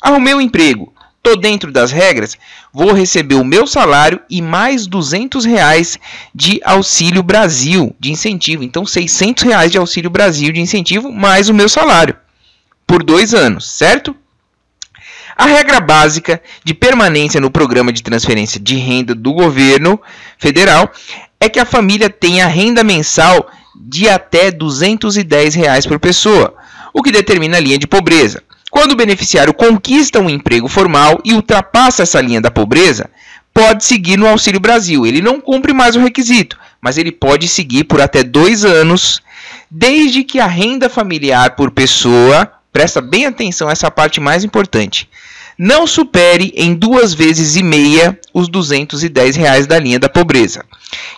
Arrumei um emprego, tô dentro das regras, vou receber o meu salário e mais 200 reais de Auxílio Brasil, de incentivo. Então, 600 reais de Auxílio Brasil de incentivo, mais o meu salário, por dois anos, certo? A regra básica de permanência no programa de transferência de renda do governo federal é que a família tenha renda mensal de até 210 reais por pessoa, o que determina a linha de pobreza. Quando o beneficiário conquista um emprego formal e ultrapassa essa linha da pobreza, pode seguir no Auxílio Brasil. Ele não cumpre mais o requisito, mas ele pode seguir por até dois anos, desde que a renda familiar por pessoa, presta bem atenção essa parte mais importante, não supere em duas vezes e meia os 210 reais da linha da pobreza.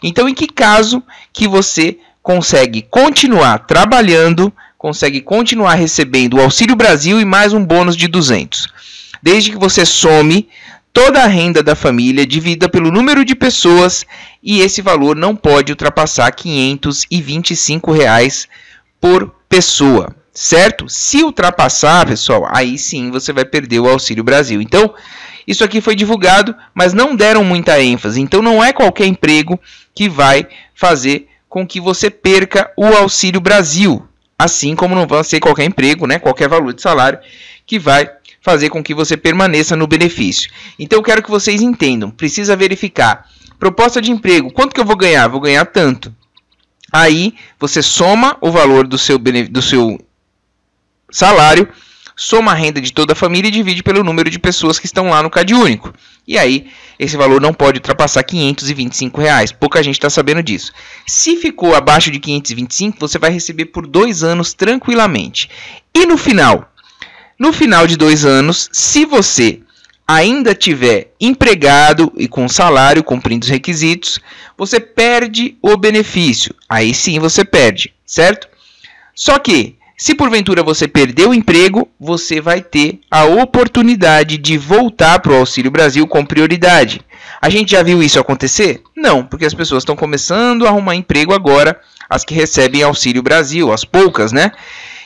Então, em que caso que você consegue continuar trabalhando, consegue continuar recebendo o Auxílio Brasil e mais um bônus de 200. Desde que você some toda a renda da família dividida pelo número de pessoas e esse valor não pode ultrapassar 525 reais por pessoa, certo? Se ultrapassar, pessoal, aí sim você vai perder o Auxílio Brasil. Então, isso aqui foi divulgado, mas não deram muita ênfase. Então, não é qualquer emprego que vai fazer com que você perca o Auxílio Brasil, assim como não vai ser qualquer emprego, né, qualquer valor de salário que vai fazer com que você permaneça no benefício. Então eu quero que vocês entendam, precisa verificar proposta de emprego, quanto que eu vou ganhar? Vou ganhar tanto. Aí você soma o valor do seu, do seu salário soma a renda de toda a família e divide pelo número de pessoas que estão lá no CAD único. E aí, esse valor não pode ultrapassar 525 reais. Pouca gente está sabendo disso. Se ficou abaixo de 525, você vai receber por dois anos tranquilamente. E no final? No final de dois anos, se você ainda tiver empregado e com salário cumprindo os requisitos, você perde o benefício. Aí sim você perde, certo? Só que se porventura você perdeu o emprego, você vai ter a oportunidade de voltar para o Auxílio Brasil com prioridade. A gente já viu isso acontecer? Não, porque as pessoas estão começando a arrumar emprego agora, as que recebem Auxílio Brasil, as poucas, né?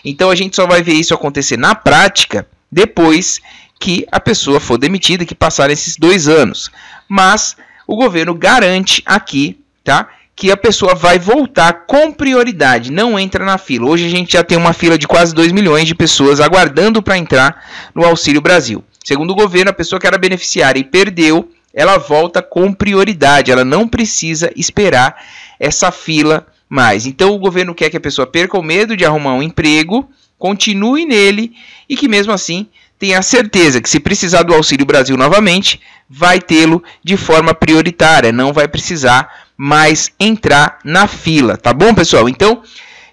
Então a gente só vai ver isso acontecer na prática depois que a pessoa for demitida, que passar esses dois anos. Mas o governo garante aqui, tá? Que a pessoa vai voltar com prioridade, não entra na fila. Hoje a gente já tem uma fila de quase 2 milhões de pessoas aguardando para entrar no Auxílio Brasil. Segundo o governo, a pessoa que era beneficiária e perdeu, ela volta com prioridade, ela não precisa esperar essa fila mais. Então o governo quer que a pessoa perca o medo de arrumar um emprego, continue nele e que mesmo assim tenha certeza que se precisar do Auxílio Brasil novamente, vai tê-lo de forma prioritária, não vai precisar mais entrar na fila, tá bom, pessoal? Então,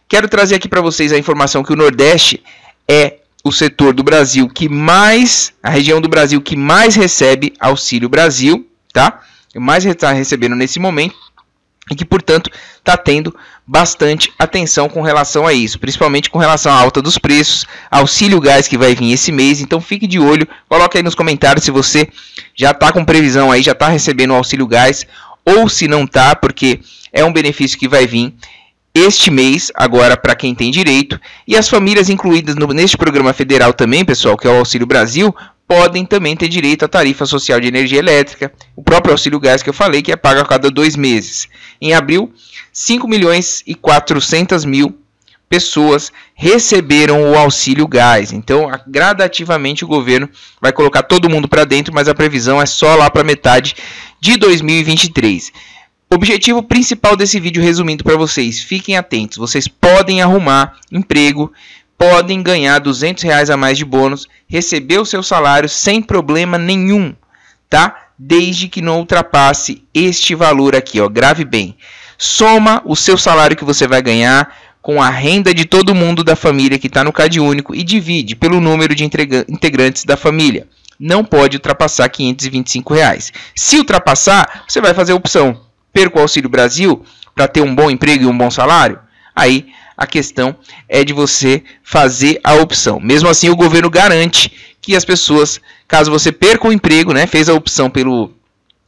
quero trazer aqui para vocês a informação que o Nordeste é o setor do Brasil que mais, a região do Brasil que mais recebe Auxílio Brasil, tá? Mais está recebendo nesse momento e que, portanto, está tendo bastante atenção com relação a isso, principalmente com relação à alta dos preços, auxílio gás que vai vir esse mês, então fique de olho, coloque aí nos comentários se você já está com previsão aí, já está recebendo o auxílio gás ou se não tá, porque é um benefício que vai vir este mês, agora para quem tem direito, e as famílias incluídas no, neste programa federal também, pessoal, que é o Auxílio Brasil, podem também ter direito à tarifa social de energia elétrica, o próprio auxílio gás que eu falei, que é pago a cada dois meses. Em abril, 5 milhões e 400 mil pessoas receberam o auxílio gás. Então, gradativamente o governo vai colocar todo mundo para dentro, mas a previsão é só lá para metade de 2023. Objetivo principal desse vídeo, resumindo para vocês, fiquem atentos. Vocês podem arrumar emprego, podem ganhar 200 reais a mais de bônus, receber o seu salário sem problema nenhum, tá? Desde que não ultrapasse este valor aqui, ó. Grave bem. Soma o seu salário que você vai ganhar com a renda de todo mundo da família que está no CAD único e divide pelo número de integrantes da família. Não pode ultrapassar 525 reais. Se ultrapassar, você vai fazer a opção: perco o Auxílio Brasil para ter um bom emprego e um bom salário? Aí a questão é de você fazer a opção. Mesmo assim, o governo garante que as pessoas, caso você perca o emprego, né, fez a opção pelo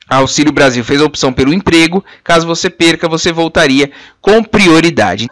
Auxílio Brasil, fez a opção pelo emprego, caso você perca, você voltaria com prioridade.